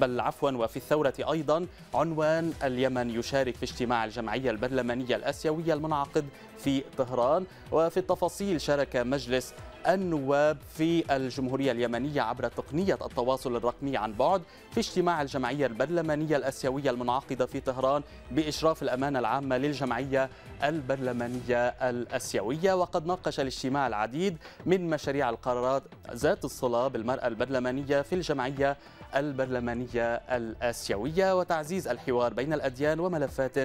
بل عفوا وفي الثورة أيضا عنوان اليمن يشارك في اجتماع الجمعية البرلمانية الأسيوية المنعقد في طهران. وفي التفاصيل شارك مجلس النواب في الجمهورية اليمنية عبر تقنية التواصل الرقمي عن بعد في اجتماع الجمعية البرلمانية الأسيوية المنعقدة في طهران بإشراف الأمانة العامة للجمعية البرلمانية الأسيوية. وقد ناقش الاجتماع العديد من مشاريع القرارات ذات الصلة بالمرأة البرلمانية في الجمعية البرلمانية الآسيوية وتعزيز الحوار بين الأديان وملفات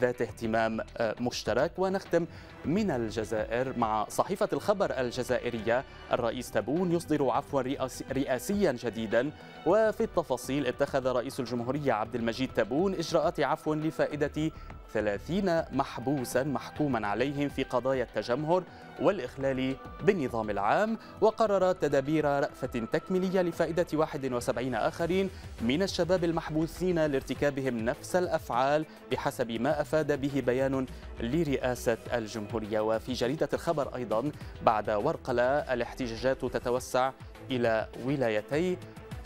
ذات اهتمام مشترك. ونختم من الجزائر مع صحيفة الخبر الجزائرية. الرئيس تبون يصدر عفوا رئاسيا جديدا. وفي التفاصيل اتخذ رئيس الجمهورية عبد المجيد تبون إجراءات عفو لفائدة ثلاثين محبوسا محكوما عليهم في قضايا التجمهر والإخلال بالنظام العام وقرر تدابير رأفة تكميلية لفائدة 71 آخرين من الشباب المحبوسين لارتكابهم نفس الأفعال بحسب ما أفاد به بيان لرئاسة الجمهورية. وفي جريدة الخبر أيضا بعد ورقلة الاحتجاجات تتوسع إلى ولايتي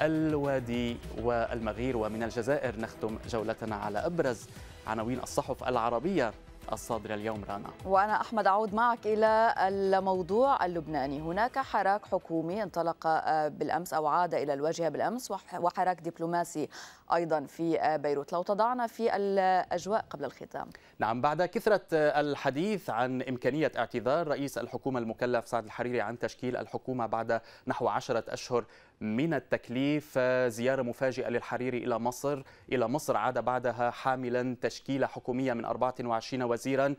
الوادي والمغير ومن الجزائر نختم جولتنا على أبرز عناوين الصحف العربية الصادرة اليوم رانا. وأنا أحمد أعود معك إلى الموضوع اللبناني. هناك حراك حكومي انطلق بالأمس أو عاد إلى الواجهة بالأمس وحراك دبلوماسي أيضا في بيروت. لو تضعنا في الأجواء قبل الختام. نعم بعد كثرة الحديث عن إمكانية اعتذار رئيس الحكومة المكلف سعد الحريري عن تشكيل الحكومة بعد نحو عشرة أشهر من التكليف زيارة مفاجئة للحريري إلى مصر إلى مصر عاد بعدها حاملا تشكيلة حكومية من 24 وزيرا.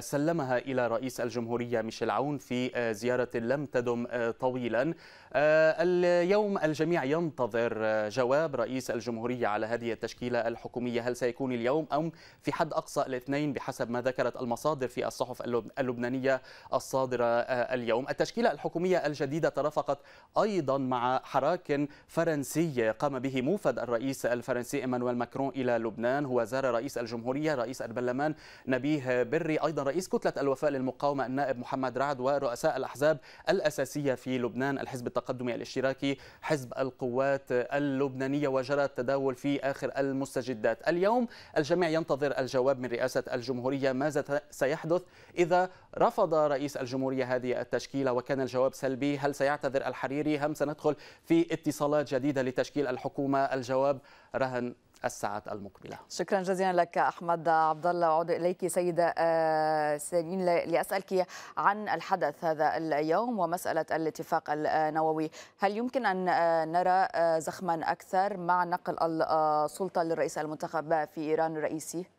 سلمها إلى رئيس الجمهورية ميشيل عون في زيارة لم تدم طويلا. اليوم الجميع ينتظر جواب رئيس الجمهورية على هذه التشكيلة الحكومية. هل سيكون اليوم أم في حد أقصى الاثنين بحسب ما ذكرت المصادر في الصحف اللبنانية الصادرة اليوم؟ التشكيلة الحكومية الجديدة ترافقت أيضا مع حراك فرنسي قام به موفد الرئيس الفرنسي إيمانويل ماكرون إلى لبنان. هو زار رئيس الجمهورية رئيس البرلمان نبيه بري. أيضا رئيس كتلة الوفاء للمقاومة النائب محمد رعد ورؤساء الأحزاب الأساسية في لبنان الحزب التقدمي الاشتراكي حزب القوات اللبنانية وجرى التداول في آخر المستجدات. اليوم الجميع ينتظر الجواب من رئاسة الجمهورية. ماذا سيحدث إذا رفض رئيس الجمهورية هذه التشكيلة وكان الجواب سلبي؟ هل سيعتذر الحريري؟ هم سندخل في اتصالات جديدة لتشكيل الحكومة. الجواب رهن الساعات المقبلة. شكرا جزيلا لك أحمد عبد الله وأعود إليك سيدة سيرين لأسألك عن الحدث هذا اليوم ومسألة الاتفاق النووي. هل يمكن أن نرى زخما أكثر مع نقل السلطة للرئيس المنتخب في إيران الرئيسي؟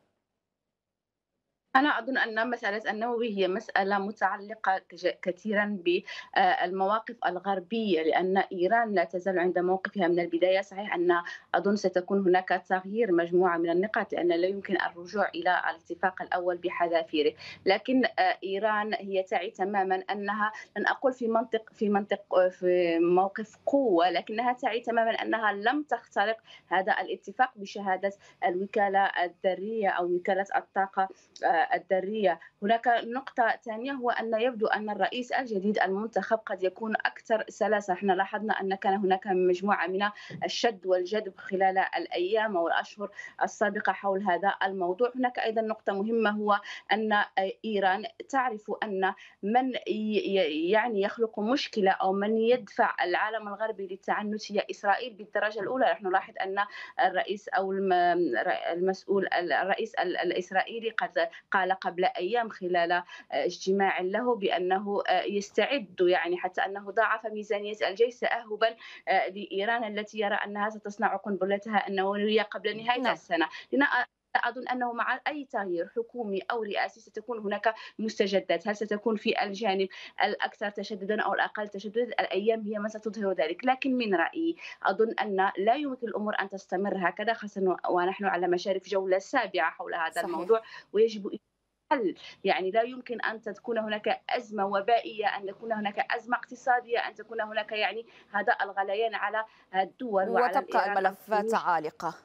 أنا أظن أن مسألة النووي هي مسألة متعلقة كثيرا بالمواقف الغربية لأن إيران لا تزال عند موقفها من البداية. صحيح أن أظن ستكون هناك تغيير مجموعة من النقاط لأن لا يمكن الرجوع إلى الاتفاق الأول بحذافيره. لكن إيران هي تعي تماما أنها لن أقول في منطق في منطق في موقف قوة لكنها تعي تماما أنها لم تخترق هذا الاتفاق بشهادة الوكالة الذرية أو وكالة الطاقة الذرية هناك نقطة ثانية هو أن يبدو أن الرئيس الجديد المنتخب قد يكون أكثر سلاسة. إحنا لاحظنا أن كان هناك مجموعة من الشد والجذب خلال الأيام والأشهر السابقة حول هذا الموضوع. هناك أيضا نقطة مهمة هو أن إيران تعرف أن من يعني يخلق مشكلة أو من يدفع العالم الغربي للتعنت هي إسرائيل بالدرجة الأولى. نحن نلاحظ أن الرئيس أو المسؤول الرئيس الإسرائيلي قد قال قبل أيام خلال اجتماع له بأنه يستعد يعني حتى أنه ضاعف ميزانية الجيش تأهبا لإيران التي يرى أنها ستصنع قنبلتها النووية قبل نهاية نعم. السنة أظن أنه مع أي تغيير حكومي أو رئاسي ستكون هناك مستجدات، هل ستكون في الجانب الأكثر تشددا أو الأقل تشددا؟ الأيام هي من ستظهر ذلك، لكن من رأيي أظن أن لا يمكن الأمور أن تستمر هكذا خاصة ونحن على مشارف جولة سابعة حول هذا صحيح. الموضوع. ويجب حل يعني لا يمكن أن تكون هناك أزمة وبائية أن تكون هناك أزمة اقتصادية أن تكون هناك يعني هذا الغليان على الدول وعلى وتبقى الملفات عالقة.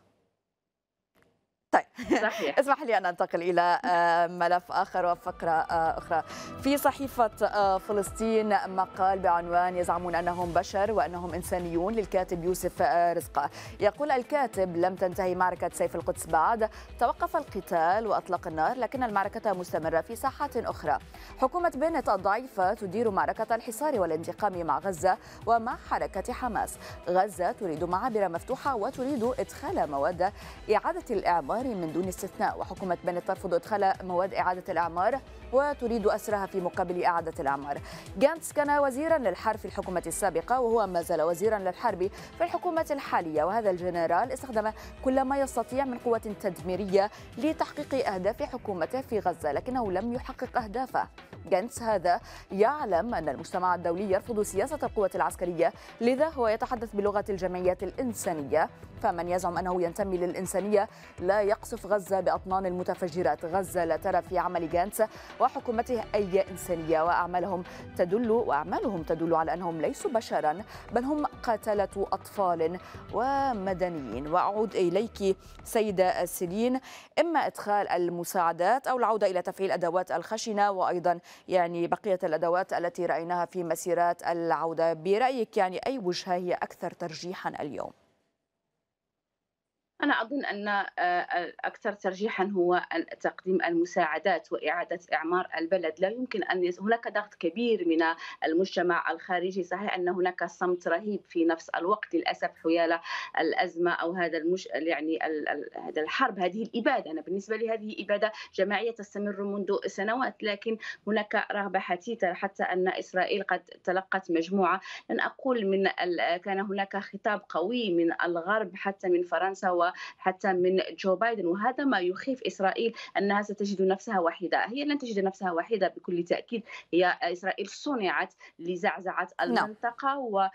طيب. صحيح. [LAUGHS] اسمح لي أن أنتقل إلى آه، ملف آخر وفقرة آه، أخرى. في صحيفة آه، فلسطين مقال بعنوان يزعمون أنهم بشر وأنهم إنسانيون للكاتب يوسف رزقة يقول الكاتب لم تنتهي معركة سيف القدس بعد توقف القتال وأطلق النار لكن المعركة مستمرة في ساحات أخرى. حكومة بنت الضعيفة تدير معركة الحصار والانتقام مع غزة ومع حركة حماس. غزة تريد معابر مفتوحة وتريد إدخال مواد إعادة الإعمار الإعمار من دون استثناء. وحكومة بنت ترفض إدخال مواد إعادة الإعمار وتريد أسرها في مقابل إعادة الإعمار. جانتس كان وزيرا للحرب في الحكومة السابقة وهو ما زال وزيرا للحرب في الحكومة الحالية. وهذا الجنرال استخدم كل ما يستطيع من قوة تدميرية لتحقيق أهداف حكومته في غزة لكنه لم يحقق أهدافه. جانتس هذا يعلم أن المجتمع الدولي يرفض سياسة القوة العسكرية لذا هو يتحدث بلغة الجمعيات الإنسانية. فمن يزعم أنه ينتمي للإنسانية لا يقصف غزة بأطنان المتفجرات. غزة لا ترى في عمل جانتس وحكومته أي إنسانية وأعمالهم تدل وأعمالهم تدل على أنهم ليسوا بشرا بل هم قتلة أطفال ومدنيين. وأعود إليك سيدة سيلين إما إدخال المساعدات أو العودة إلى تفعيل أدوات الخشنة وأيضا يعني بقية الأدوات التي رأيناها في مسيرات العودة. برأيك يعني أي وجهة هي أكثر ترجيحا اليوم؟ أنا أظن أن آه، أكثر ترجيحا هو تقديم المساعدات وإعادة إعمار البلد. لا يمكن أن يز... هناك ضغط كبير من المجتمع الخارجي. صحيح أن هناك صمت رهيب في نفس الوقت. للأسف حيال الأزمة أو هذا المش... يعني ال... ال... هذا الحرب هذه الإبادة. أنا بالنسبة لي هذه إبادة جماعية تستمر منذ سنوات لكن هناك رغبة حثيثة حتى أن إسرائيل قد تلقت مجموعة. لن أقول من ال... كان هناك خطاب قوي من الغرب حتى من فرنسا و حتى من جو بايدن. وهذا ما يخيف إسرائيل أنها ستجد نفسها وحيدة. هي لن تجد نفسها وحيدة بكل تأكيد. هي إسرائيل صنعت لزعزعة نعم. المنطقة و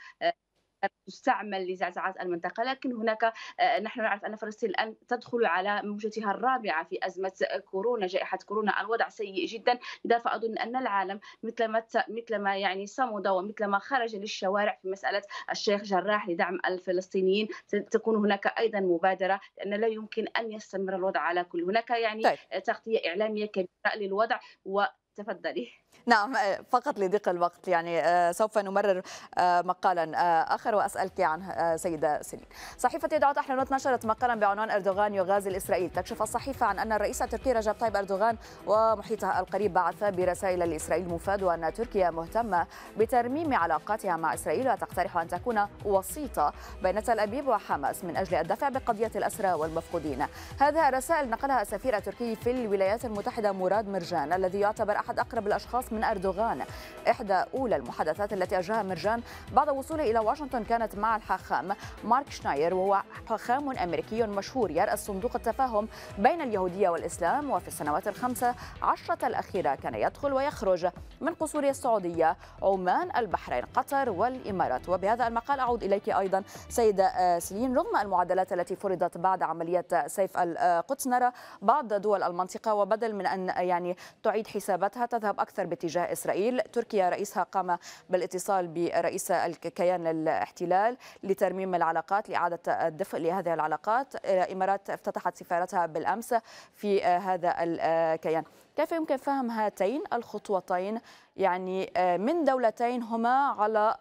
تستعمل لزعزعة المنطقة. لكن هناك آه، نحن نعرف أن فلسطين الآن تدخل على موجتها الرابعة في أزمة كورونا جائحة كورونا. الوضع سيء جدا. لذا فأظن أن العالم مثلما مثلما يعني صمد ومثلما خرج للشوارع في مسألة الشيخ جراح لدعم الفلسطينيين تكون هناك أيضا مبادرة لأن لا يمكن أن يستمر الوضع على كل. هناك يعني طيب. تغطية إعلامية كبيرة للوضع و تفضلي نعم آه، فقط لضيق الوقت يعني آه، سوف نمرر آه، مقالا آخر وأسألك عن سيدة سنين صحيفة إذاعة أحلامات نشرت مقالا بعنوان أردوغان يغازل إسرائيل تكشف الصحيفة عن أن الرئيس التركي رجب طيب أردوغان ومحيطه القريب بعث برسائل لإسرائيل مفاد وأن تركيا مهتمة بترميم علاقاتها مع إسرائيل وتقترح أن تكون وسيطة بين تل أبيب وحماس من أجل الدفع بقضية الأسرى والمفقودين. هذه الرسائل نقلها السفير التركي في الولايات المتحدة مراد مرجان الذي يعتبر أحد أقرب الأشخاص مخصص من أردوغان. إحدى أولى المحادثات التي أجراها مرجان بعد وصوله إلى واشنطن كانت مع الحاخام مارك شناير وهو حاخام أمريكي مشهور يرأس صندوق التفاهم بين اليهودية والإسلام وفي السنوات الخمسة عشرة الأخيرة كان يدخل ويخرج من قصور السعودية عمان البحرين قطر والإمارات. وبهذا المقال أعود إليك أيضا سيدة سلين رغم المعادلات التي فرضت بعد عملية سيف القدس نرى بعض دول المنطقة وبدل من أن يعني تعيد حساباتها تذهب أكثر باتجاه إسرائيل. تركيا رئيسها قام بالاتصال برئيس الكيان الاحتلال لترميم العلاقات لإعادة الدفء لهذه العلاقات. الإمارات افتتحت سفارتها بالأمس في هذا الكيان. كيف يمكن فهم هاتين الخطوتين؟ يعني من دولتين هما على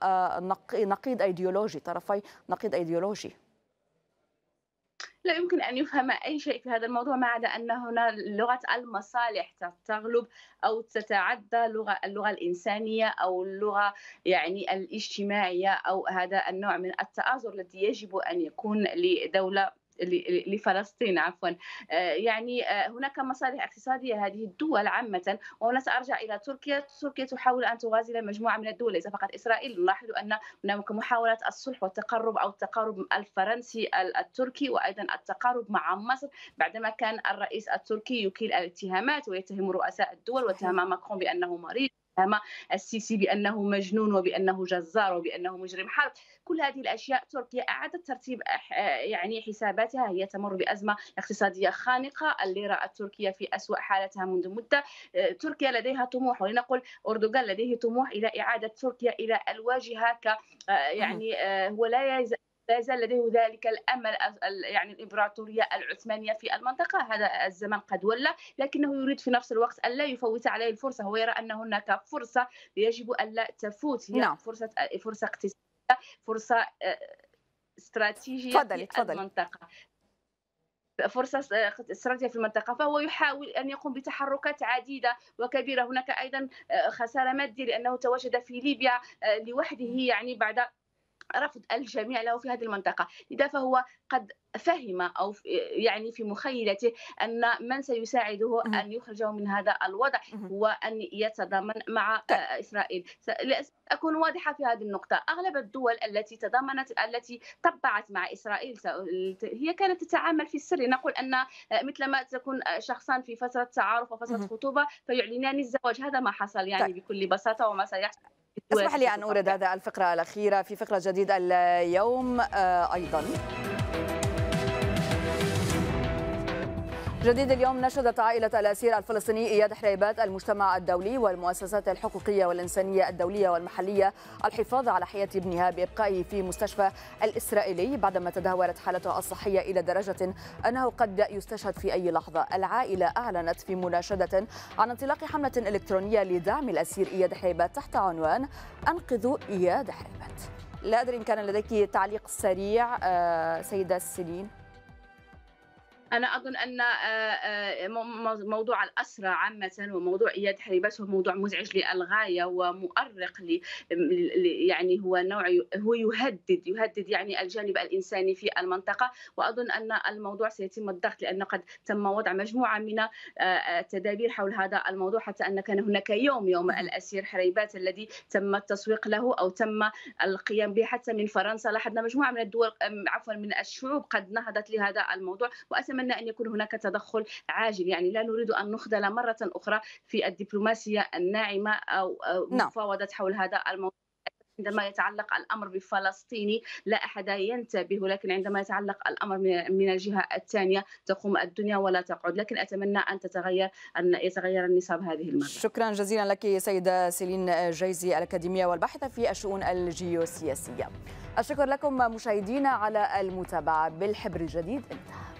نقيض أيديولوجي طرفي نقيض أيديولوجي. لا يمكن أن يفهم أي شيء في هذا الموضوع ما عدا أن هنا لغة المصالح تغلب أو تتعدى لغة اللغة الإنسانية أو اللغة يعني الاجتماعية أو هذا النوع من التآزر الذي يجب أن يكون لدولة لفلسطين عفوا. يعني هناك مصالح اقتصادية هذه الدول عامة وهنا سأرجع إلى تركيا. تركيا تحاول أن تغازل مجموعة من الدول ليس فقط إسرائيل. نلاحظ أن هناك محاوله الصلح والتقرب أو التقارب الفرنسي التركي وأيضا التقارب مع مصر. بعدما كان الرئيس التركي يكيل الاتهامات ويتهم رؤساء الدول واتهم ماكرون بأنه مريض. اتهم السيسي بأنه مجنون وبأنه جزار وبأنه مجرم. حرب كل هذه الأشياء تركيا أعادت ترتيب يعني حساباتها. هي تمر بأزمة اقتصادية خانقة الليرة التركية في أسوأ حالتها منذ مدة. تركيا لديها طموح ولنقل أردوغان لديه طموح إلى إعادة تركيا إلى الواجهة ك يعني هو لا لا يزال لديه ذلك الأمل يعني الإمبراطورية العثمانية في المنطقة. هذا الزمن قد ولى لكنه يريد في نفس الوقت أن لا يفوت عليه الفرصة هو يرى أن هناك فرصة يجب أن لا تفوت. هي نعم. فرصة فرصة اقتصادية فرصة استراتيجية تفضلي في المنطقة. فرصة استراتيجية في المنطقة فهو يحاول أن يقوم بتحركات عديدة وكبيرة. هناك أيضا خسارة مادية لأنه تواجد في ليبيا لوحده يعني بعد رفض الجميع له في هذه المنطقة لذا فهو قد فهم أو يعني في مخيلته أن من سيساعده أن يخرجه من هذا الوضع هو أن يتضامن مع إسرائيل. أكون واضحة في هذه النقطة. أغلب الدول التي تضامنت التي طبعت مع إسرائيل هي كانت تتعامل في السر. نقول أن مثلما تكون شخصان في فترة تعارف وفترة خطوبة فيعلنان الزواج. هذا ما حصل يعني بكل بساطة وما سيحصل. اسمح لي أن أورد هذا الفقرة الأخيرة في فقرة جديدة اليوم أيضا. جديد اليوم نشدت عائلة الأسير الفلسطيني إياد حريبات المجتمع الدولي والمؤسسات الحقوقية والإنسانية الدولية والمحلية الحفاظ على حياة ابنها بإبقائه في مستشفى الإسرائيلي بعدما تدهورت حالته الصحية إلى درجة أنه قد يستشهد في أي لحظة. العائلة أعلنت في مناشدة عن انطلاق حملة إلكترونية لدعم الأسير إياد حريبات تحت عنوان أنقذوا إياد حريبات. لا أدري إن كان لديك تعليق سريع سيدة سيلين. أنا أظن أن موضوع الأسرة عامة وموضوع إياد حريبات هو موضوع مزعج للغاية ومؤرق ل يعني هو نوع هو يهدد يهدد يعني الجانب الإنساني في المنطقة. وأظن أن الموضوع سيتم الضغط لأن قد تم وضع مجموعة من التدابير حول هذا الموضوع حتى أن كان هناك يوم يوم الأسير حريبات الذي تم التسويق له أو تم القيام به حتى من فرنسا. لاحظنا مجموعة من الدول عفوا من الشعوب قد نهضت لهذا الموضوع. وأتمنى نتمنى أن يكون هناك تدخل عاجل. يعني لا نريد أن نخذل مرة أخرى في الدبلوماسية الناعمة أو مفاوضات حول هذا الموضوع. عندما يتعلق الأمر بفلسطيني لا أحد ينتبه لكن عندما يتعلق الأمر من الجهة الثانية تقوم الدنيا ولا تقعد. لكن أتمنى أن تتغير أن يتغير النصاب هذه المرة. شكرا جزيلا لك سيدة سيلين جيزي الأكاديمية والباحثة في الشؤون الجيوسياسية. الشكر لكم مشاهدينا على المتابعة. بالحبر الجديد انتهى.